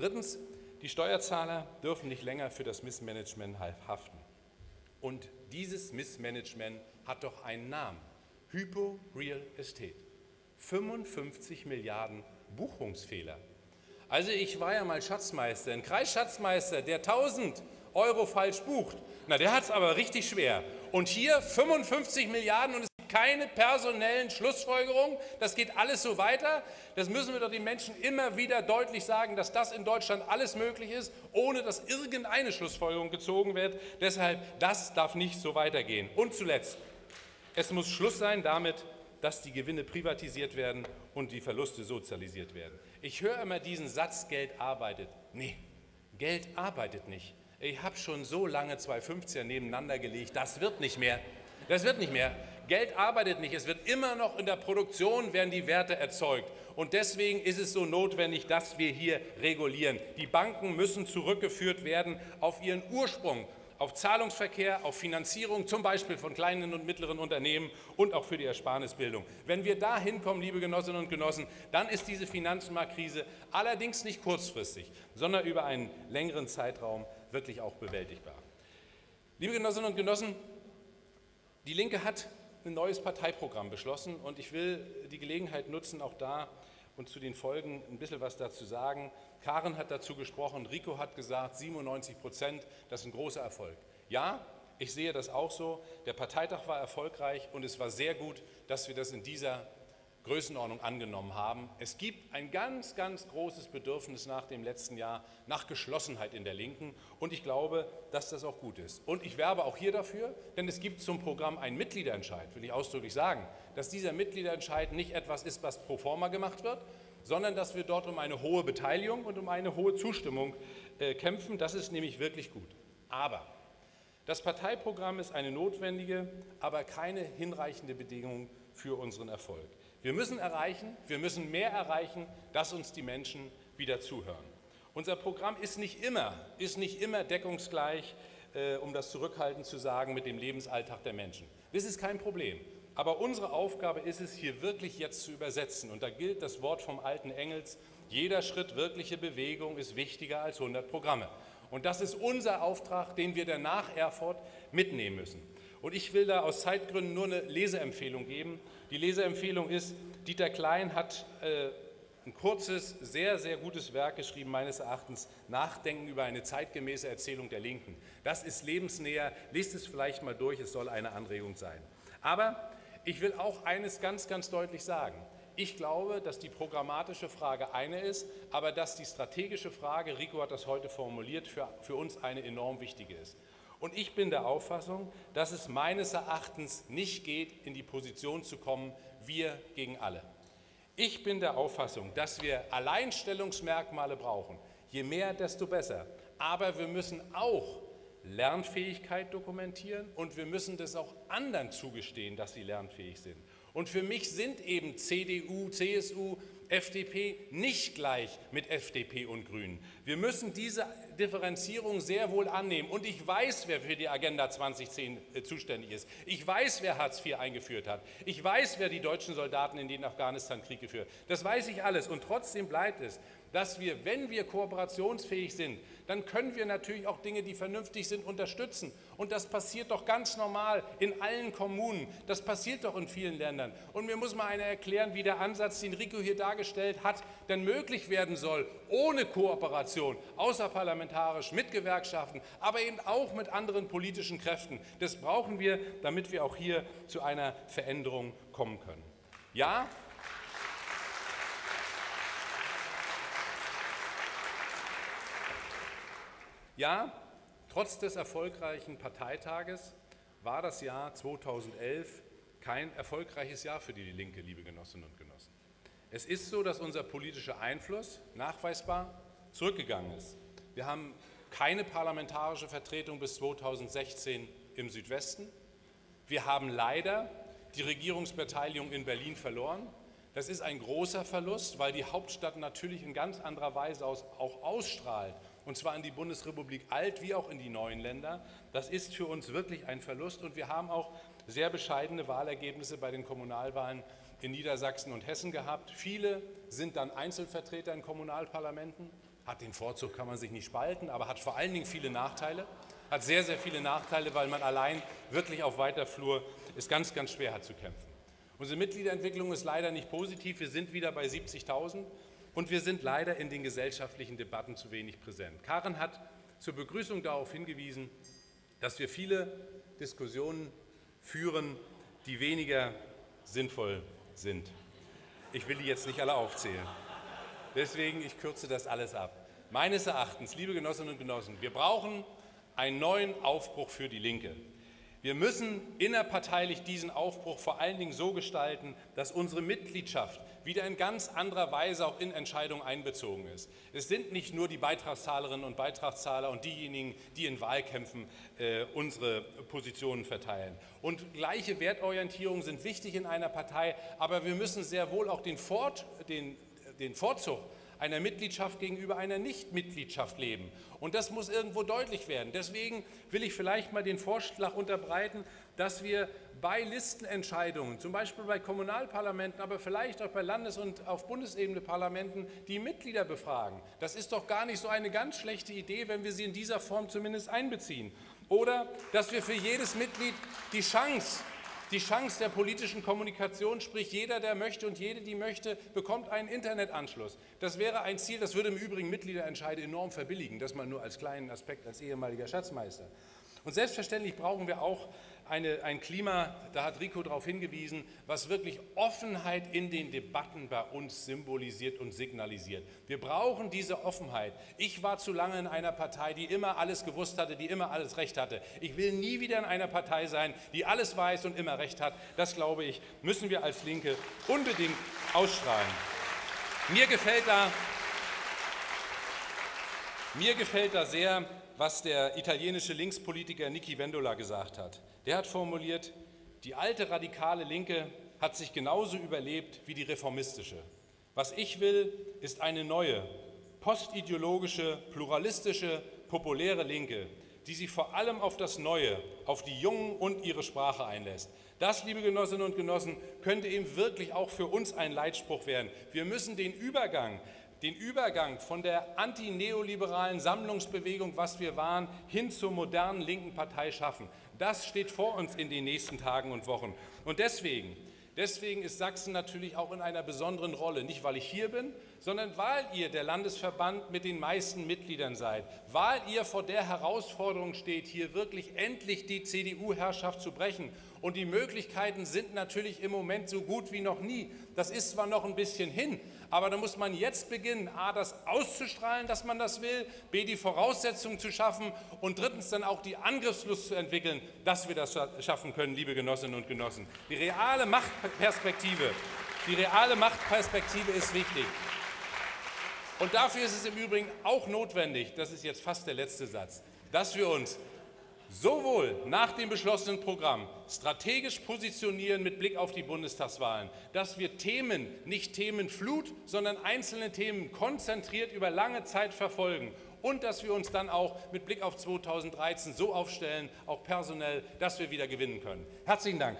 Drittens, die Steuerzahler dürfen nicht länger für das Missmanagement haften. Und dieses Missmanagement hat doch einen Namen. Hypo Real Estate. 55 Milliarden Buchungsfehler. Also ich war ja mal Schatzmeister, ein Kreisschatzmeister, der 1000 Euro falsch bucht. Na, der hat es aber richtig schwer. Und hier 55 Milliarden und es keine personellen Schlussfolgerungen. Das geht alles so weiter. Das müssen wir doch den Menschen immer wieder deutlich sagen, dass das in Deutschland alles möglich ist, ohne dass irgendeine Schlussfolgerung gezogen wird. Deshalb, das darf nicht so weitergehen. Und zuletzt, es muss Schluss sein damit, dass die Gewinne privatisiert werden und die Verluste sozialisiert werden. Ich höre immer diesen Satz, Geld arbeitet. Nee, Geld arbeitet nicht. Ich habe schon so lange zwei 50er nebeneinander gelegt, das wird nicht mehr. Das wird nicht mehr. Geld arbeitet nicht, es wird immer noch in der Produktion werden die Werte erzeugt. Und deswegen ist es so notwendig, dass wir hier regulieren. Die Banken müssen zurückgeführt werden auf ihren Ursprung, auf Zahlungsverkehr, auf Finanzierung, zum Beispiel von kleinen und mittleren Unternehmen und auch für die Ersparnisbildung. Wenn wir da hinkommen, liebe Genossinnen und Genossen, dann ist diese Finanzmarktkrise allerdings nicht kurzfristig, sondern über einen längeren Zeitraum wirklich auch bewältigbar. Liebe Genossinnen und Genossen, die Linke hat ein neues Parteiprogramm beschlossen und ich will die Gelegenheit nutzen, auch da und zu den Folgen ein bisschen was dazu sagen. Karen hat dazu gesprochen, Rico hat gesagt, 97 Prozent, das ist ein großer Erfolg. Ja, ich sehe das auch so. Der Parteitag war erfolgreich und es war sehr gut, dass wir das in dieser Größenordnung angenommen haben. Es gibt ein ganz, ganz großes Bedürfnis nach dem letzten Jahr nach Geschlossenheit in der Linken und ich glaube, dass das auch gut ist. Und ich werbe auch hier dafür, denn es gibt zum Programm einen Mitgliederentscheid, will ich ausdrücklich sagen, dass dieser Mitgliederentscheid nicht etwas ist, was pro forma gemacht wird, sondern dass wir dort um eine hohe Beteiligung und um eine hohe Zustimmung äh, kämpfen. Das ist nämlich wirklich gut. Aber das Parteiprogramm ist eine notwendige, aber keine hinreichende Bedingung für unseren Erfolg. Wir müssen erreichen, wir müssen mehr erreichen, dass uns die Menschen wieder zuhören. Unser Programm ist nicht immer, ist nicht immer deckungsgleich, äh, um das zurückhaltend zu sagen, mit dem Lebensalltag der Menschen. Das ist kein Problem. Aber unsere Aufgabe ist es, hier wirklich jetzt zu übersetzen. Und da gilt das Wort vom alten Engels, jeder Schritt wirkliche Bewegung ist wichtiger als 100 Programme. Und das ist unser Auftrag, den wir dann nach Erfurt mitnehmen müssen. Und ich will da aus Zeitgründen nur eine Leseempfehlung geben. Die Leseempfehlung ist, Dieter Klein hat äh, ein kurzes, sehr, sehr gutes Werk geschrieben, meines Erachtens, Nachdenken über eine zeitgemäße Erzählung der Linken. Das ist lebensnäher, lest es vielleicht mal durch, es soll eine Anregung sein. Aber ich will auch eines ganz, ganz deutlich sagen. Ich glaube, dass die programmatische Frage eine ist, aber dass die strategische Frage, Rico hat das heute formuliert, für, für uns eine enorm wichtige ist. Und ich bin der Auffassung, dass es meines Erachtens nicht geht, in die Position zu kommen, wir gegen alle. Ich bin der Auffassung, dass wir Alleinstellungsmerkmale brauchen. Je mehr, desto besser. Aber wir müssen auch Lernfähigkeit dokumentieren und wir müssen das auch anderen zugestehen, dass sie lernfähig sind. Und für mich sind eben CDU, CSU, FDP nicht gleich mit FDP und Grünen. Wir müssen diese Differenzierung sehr wohl annehmen. Und ich weiß, wer für die Agenda 2010 äh, zuständig ist. Ich weiß, wer Hartz IV eingeführt hat. Ich weiß, wer die deutschen Soldaten in den Afghanistan-Krieg geführt hat. Das weiß ich alles. Und trotzdem bleibt es, dass wir, wenn wir kooperationsfähig sind, dann können wir natürlich auch Dinge, die vernünftig sind, unterstützen. Und das passiert doch ganz normal in allen Kommunen. Das passiert doch in vielen Ländern. Und mir muss mal einer erklären, wie der Ansatz, den Rico hier dargestellt hat, denn möglich werden soll, ohne Kooperation, außerparlamentarisch, mit Gewerkschaften, aber eben auch mit anderen politischen Kräften. Das brauchen wir, damit wir auch hier zu einer Veränderung kommen können. Ja, Ja, trotz des erfolgreichen Parteitages war das Jahr 2011 kein erfolgreiches Jahr für die Linke, liebe Genossinnen und Genossen. Es ist so, dass unser politischer Einfluss nachweisbar zurückgegangen ist. Wir haben keine parlamentarische Vertretung bis 2016 im Südwesten. Wir haben leider die Regierungsbeteiligung in Berlin verloren. Das ist ein großer Verlust, weil die Hauptstadt natürlich in ganz anderer Weise auch ausstrahlt und zwar in die Bundesrepublik alt wie auch in die neuen Länder. Das ist für uns wirklich ein Verlust und wir haben auch sehr bescheidene Wahlergebnisse bei den Kommunalwahlen in Niedersachsen und Hessen gehabt. Viele sind dann Einzelvertreter in Kommunalparlamenten, hat den Vorzug, kann man sich nicht spalten, aber hat vor allen Dingen viele Nachteile. Hat sehr, sehr viele Nachteile, weil man allein wirklich auf weiter Flur es ganz, ganz schwer hat zu kämpfen. Unsere Mitgliederentwicklung ist leider nicht positiv. Wir sind wieder bei 70.000 und wir sind leider in den gesellschaftlichen Debatten zu wenig präsent. Karen hat zur Begrüßung darauf hingewiesen, dass wir viele Diskussionen führen, die weniger sinnvoll sind. Ich will die jetzt nicht alle aufzählen. Deswegen, ich kürze das alles ab. Meines Erachtens, liebe Genossinnen und Genossen, wir brauchen einen neuen Aufbruch für die Linke. Wir müssen innerparteilich diesen Aufbruch vor allen Dingen so gestalten, dass unsere Mitgliedschaft wieder in ganz anderer Weise auch in Entscheidungen einbezogen ist. Es sind nicht nur die Beitragszahlerinnen und Beitragszahler und diejenigen, die in Wahlkämpfen äh, unsere Positionen verteilen. Und gleiche Wertorientierungen sind wichtig in einer Partei, aber wir müssen sehr wohl auch den, Fort, den, den Vorzug einer Mitgliedschaft gegenüber einer Nichtmitgliedschaft leben. Und das muss irgendwo deutlich werden. Deswegen will ich vielleicht mal den Vorschlag unterbreiten, dass wir bei Listenentscheidungen, zum Beispiel bei Kommunalparlamenten, aber vielleicht auch bei Landes- und auf Bundesebene Parlamenten, die Mitglieder befragen. Das ist doch gar nicht so eine ganz schlechte Idee, wenn wir sie in dieser Form zumindest einbeziehen. Oder dass wir für jedes Mitglied die Chance die Chance der politischen Kommunikation, sprich jeder, der möchte und jede, die möchte, bekommt einen Internetanschluss. Das wäre ein Ziel, das würde im Übrigen Mitgliederentscheide enorm verbilligen, das mal nur als kleinen Aspekt als ehemaliger Schatzmeister. Und selbstverständlich brauchen wir auch eine, ein Klima, da hat Rico darauf hingewiesen, was wirklich Offenheit in den Debatten bei uns symbolisiert und signalisiert. Wir brauchen diese Offenheit. Ich war zu lange in einer Partei, die immer alles gewusst hatte, die immer alles Recht hatte. Ich will nie wieder in einer Partei sein, die alles weiß und immer Recht hat. Das, glaube ich, müssen wir als Linke unbedingt ausstrahlen. Mir gefällt da, mir gefällt da sehr, was der italienische Linkspolitiker Nicky Vendola gesagt hat. Der hat formuliert, die alte radikale Linke hat sich genauso überlebt wie die reformistische. Was ich will, ist eine neue, postideologische, pluralistische, populäre Linke, die sich vor allem auf das Neue, auf die Jungen und ihre Sprache einlässt. Das, liebe Genossinnen und Genossen, könnte eben wirklich auch für uns ein Leitspruch werden. Wir müssen den Übergang den Übergang von der antineoliberalen Sammlungsbewegung, was wir waren, hin zur modernen linken Partei schaffen. Das steht vor uns in den nächsten Tagen und Wochen. Und deswegen, deswegen ist Sachsen natürlich auch in einer besonderen Rolle. Nicht, weil ich hier bin, sondern weil ihr der Landesverband mit den meisten Mitgliedern seid. Weil ihr vor der Herausforderung steht, hier wirklich endlich die CDU-Herrschaft zu brechen. Und die Möglichkeiten sind natürlich im Moment so gut wie noch nie. Das ist zwar noch ein bisschen hin, aber da muss man jetzt beginnen, a, das auszustrahlen, dass man das will, b, die Voraussetzungen zu schaffen und drittens dann auch die Angriffslust zu entwickeln, dass wir das schaffen können, liebe Genossinnen und Genossen. Die reale Machtperspektive, die reale Machtperspektive ist wichtig. Und dafür ist es im Übrigen auch notwendig, das ist jetzt fast der letzte Satz, dass wir uns sowohl nach dem beschlossenen Programm strategisch positionieren mit Blick auf die Bundestagswahlen, dass wir Themen, nicht Themenflut, sondern einzelne Themen konzentriert über lange Zeit verfolgen und dass wir uns dann auch mit Blick auf 2013 so aufstellen, auch personell, dass wir wieder gewinnen können. Herzlichen Dank.